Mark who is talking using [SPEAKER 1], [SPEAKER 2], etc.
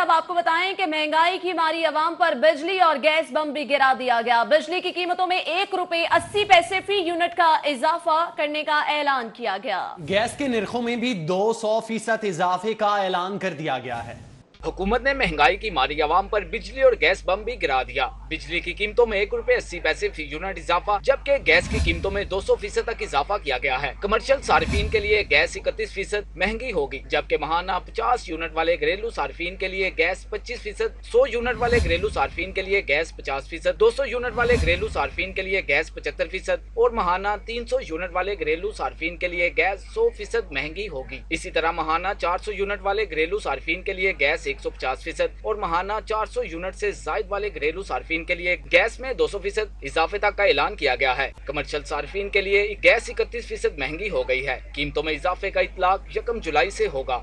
[SPEAKER 1] اب آپ کو بتائیں کہ مہنگائی کی ماری عوام پر بجلی اور گیس بم بھی گرا دیا گیا۔ بجلی کی قیمتوں میں ایک روپے اسی پیسے فی یونٹ کا اضافہ کرنے کا اعلان کیا گیا۔
[SPEAKER 2] گیس کے نرخوں میں بھی دو سو فیصد اضافے کا اعلان کر دیا گیا ہے۔
[SPEAKER 3] حکومت نے مہنگائی کی ماری عوام پر بجلی اور گیس بم بھی گرا دیا۔ بجلی کی قیمتوں میں ایک روپے اسی پیسے فی یونٹ اضافہ، جبکہ گیس کی قیمتوں میں دو سو فیصد تک اضافہ کیا گیا ہے۔ کمرشل صارفین کے لیے گیس اکتیس فیصد مہنگی ہوگی، جبکہ ماہانہ پچاس یونٹ والے گھریلو صارفین کے لیے گیس پچیس فیصد، سو یونٹ والے گھریلو صارفین کے لیے گیس پچاس فیصد، دو سو یونٹ والے گھریلو صارفین کے لیے گیس پچہتر فیصد اور ماہانہ تین سو یونٹ والے گھریلو صارفین کے لیے گیس سو فیصد مہنگی ہوگی۔ اسی طرح ماہانہ چار سو یونٹ والے گھریلو صارفین کے لیے گیس ایک سو پچاس فیصد اور ماہانہ چار سو یونٹ سے زائد والے گھریلو صارفین کے لیے گیس میں دو سو فیصد اضافے تک کا اعلان کیا گیا ہے۔ کمرشل صارفین کے لیے گیس اکتیس فیصد مہنگی ہو گئی ہے۔ قیمتوں میں اضافے کا اطلاق یکم جولائی سے ہوگا۔